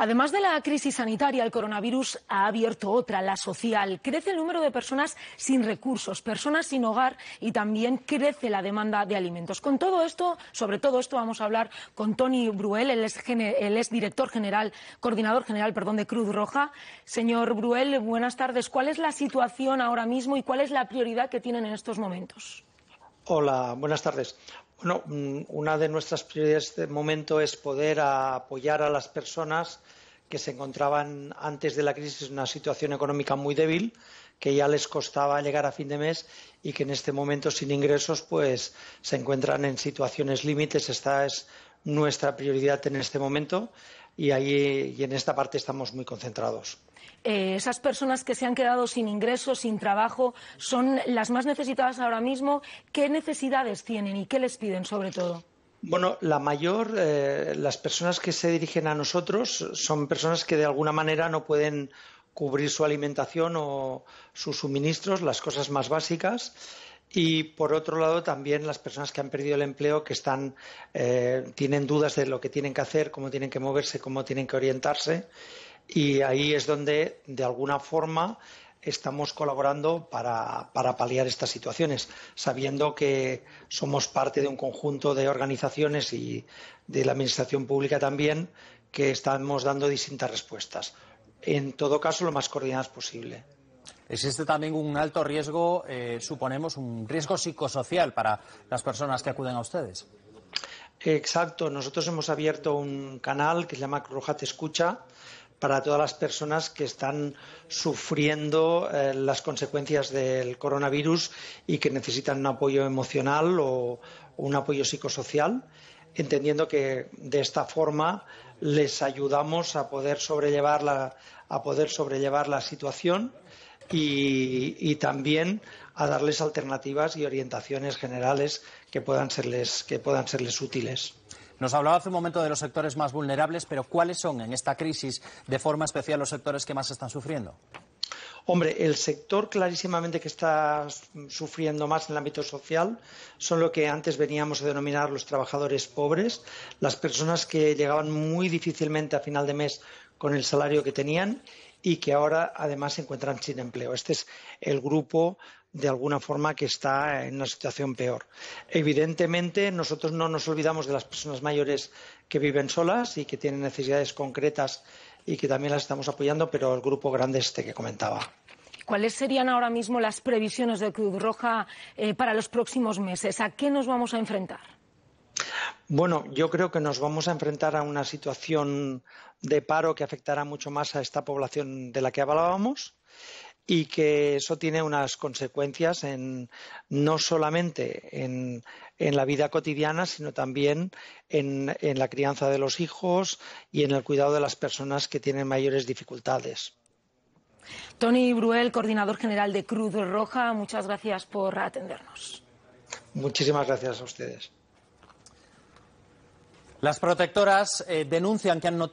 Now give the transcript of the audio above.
Además de la crisis sanitaria, el coronavirus ha abierto otra, la social. Crece el número de personas sin recursos, personas sin hogar y también crece la demanda de alimentos. Con todo esto, sobre todo esto, vamos a hablar con Tony Bruel, él es, director general, coordinador general, perdón, de Cruz Roja. Señor Bruel, buenas tardes. ¿Cuál es la situación ahora mismo y cuál es la prioridad que tienen en estos momentos? Hola, buenas tardes. Bueno, mm, una de nuestras prioridades de momento es poder apoyar a las personas que se encontraban antes de la crisis en una situación económica muy débil, que ya les costaba llegar a fin de mes y que en este momento sin ingresos pues se encuentran en situaciones límites. Esta es nuestra prioridad en este momento y ahí y en esta parte estamos muy concentrados. Eh, esas personas que se han quedado sin ingresos, sin trabajo, son las más necesitadas ahora mismo. ¿Qué necesidades tienen y qué les piden sobre todo? Bueno, la mayor, eh, las personas que se dirigen a nosotros son personas que de alguna manera no pueden cubrir su alimentación o sus suministros, las cosas más básicas. Y por otro lado, también las personas que han perdido el empleo, que están, eh, tienen dudas de lo que tienen que hacer, cómo tienen que moverse, cómo tienen que orientarse y ahí es donde, de alguna forma, estamos colaborando para, paliar estas situaciones, sabiendo que somos parte de un conjunto de organizaciones y de la Administración Pública también que estamos dando distintas respuestas. En todo caso, lo más coordinadas posible. Existe también un alto riesgo, eh, suponemos, un riesgo psicosocial para las personas que acuden a ustedes. Exacto. Nosotros hemos abierto un canal que se llama Roja Te Escucha para todas las personas que están sufriendo eh, las consecuencias del coronavirus y que necesitan un apoyo emocional o, un apoyo psicosocial, entendiendo que de esta forma les ayudamos a poder sobrellevar la, a poder sobrellevar la situación y, también a darles alternativas y orientaciones generales que puedan serles, que puedan serles útiles. Nos hablaba hace un momento de los sectores más vulnerables, pero ¿cuáles son en esta crisis de forma especial los sectores que más están sufriendo? Hombre, el sector clarísimamente que está sufriendo más en el ámbito social son lo que antes veníamos a denominar los trabajadores pobres, las personas que llegaban muy difícilmente a final de mes con el salario que tenían y que ahora además se encuentran sin empleo. Este es el grupo de alguna forma que está en una situación peor. Evidentemente, nosotros no nos olvidamos de las personas mayores que viven solas y que tienen necesidades concretas y que también las estamos apoyando, pero el grupo grande este que comentaba. ¿Cuáles serían ahora mismo las previsiones de Cruz Roja eh, para los próximos meses? ¿A qué nos vamos a enfrentar? Bueno, yo creo que nos vamos a enfrentar a una situación de paro que afectará mucho más a esta población de la que hablábamos y que eso tiene unas consecuencias en, no solamente en, la vida cotidiana, sino también en, en, la crianza de los hijos y en el cuidado de las personas que tienen mayores dificultades. Tony Bruel, coordinador general de Cruz Roja, muchas gracias por atendernos. Muchísimas gracias a ustedes. Las protectoras eh, denuncian que han notado